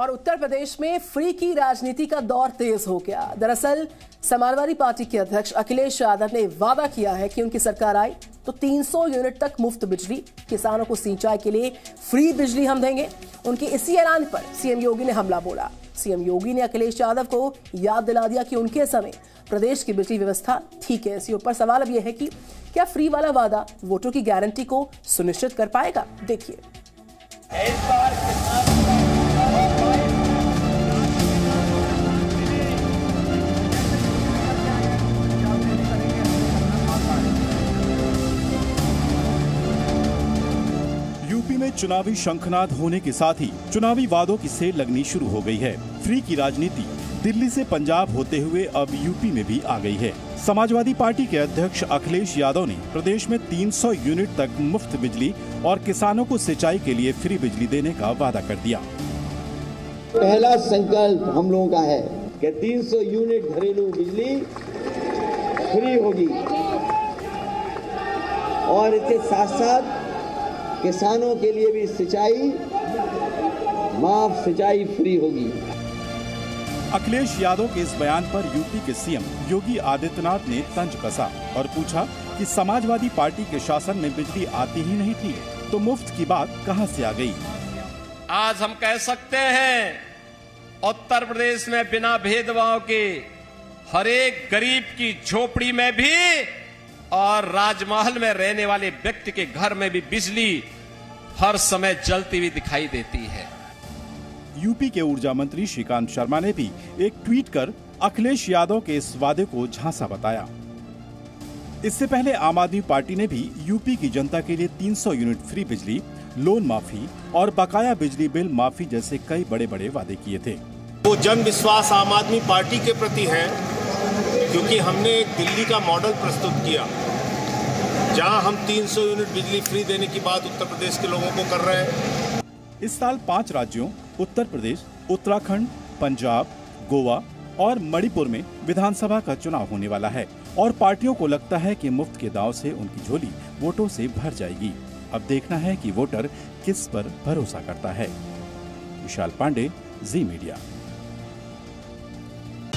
और उत्तर प्रदेश में फ्री की राजनीति का दौर तेज हो गया। दरअसल, समाजवादी पार्टी के अध्यक्ष अखिलेश यादव ने वादा किया है कि उनकी सरकार आई तो 300 यूनिट तक मुफ़्त बिजली, किसानों को सिंचाई के लिए फ्री बिजली हम देंगे। उनके इसी ऐलान पर सीएम योगी ने हमला बोला। सीएम योगी ने अखिलेश यादव को याद दिला दिया कि उनके समय प्रदेश की बिजली व्यवस्था ठीक है। इसी ऊपर सवाल अब यह है कि क्या फ्री वाला वादा वोटों की गारंटी को सुनिश्चित कर पाएगा? देखिए। यूपी में चुनावी शंखनाद होने के साथ ही चुनावी वादों की सेल लगनी शुरू हो गई है। फ्री की राजनीति, दिल्ली से पंजाब होते हुए अब यूपी में भी आ गई है। समाजवादी पार्टी के अध्यक्ष अखिलेश यादव ने प्रदेश में 300 यूनिट तक मुफ़्त बिजली और किसानों को सिंचाई के लिए फ्री बिजली देने का वादा कर दिया। पहला संकल्प हम लोगों का है कि 300 यूनिट घरेलू बिजली फ्री होगी। और इसके साथ साथ किसानों के लिए भी सिंचाई माफ़ सिंचाई फ्री होगी। अखिलेश यादव के इस बयान पर यूपी के सीएम योगी आदित्यनाथ ने तंज कसा और पूछा कि समाजवादी पार्टी के शासन में बिजली आती ही नहीं थी तो मुफ़्त की बात कहाँ से आ गई? आज हम कह सकते हैं उत्तर प्रदेश में बिना भेदभाव के हर एक गरीब की झोपड़ी में भी और राजमहल में रहने वाले व्यक्ति के घर में भी बिजली हर समय जलती हुई दिखाई देती है। यूपी के ऊर्जा मंत्री श्रीकांत शर्मा ने भी एक ट्वीट कर अखिलेश यादव के इस वादे को झांसा बताया। इससे पहले आम आदमी पार्टी ने भी यूपी की जनता के लिए 300 यूनिट फ्री बिजली लोन माफ़ी और बकाया बिजली बिल माफ़ी जैसे कई बड़े बड़े वादे किए थे। वो जन विश्वास आम आदमी पार्टी के प्रति है क्योंकि हमने एक दिल्ली का मॉडल प्रस्तुत किया, जहाँ हम 300 यूनिट बिजली फ्री देने की बात उत्तर प्रदेश के लोगों को कर रहे हैं। इस साल पाँच राज्यों, उत्तर प्रदेश, उत्तराखंड, पंजाब, गोवा और मणिपुर में विधानसभा का चुनाव होने वाला है और पार्टियों को लगता है कि मुफ़्त के दाव से उनकी झोली वोटों से भर जाएगी। अब देखना है कि वोटर किस पर भरोसा करता है। Vishal Pandey, Zee Media.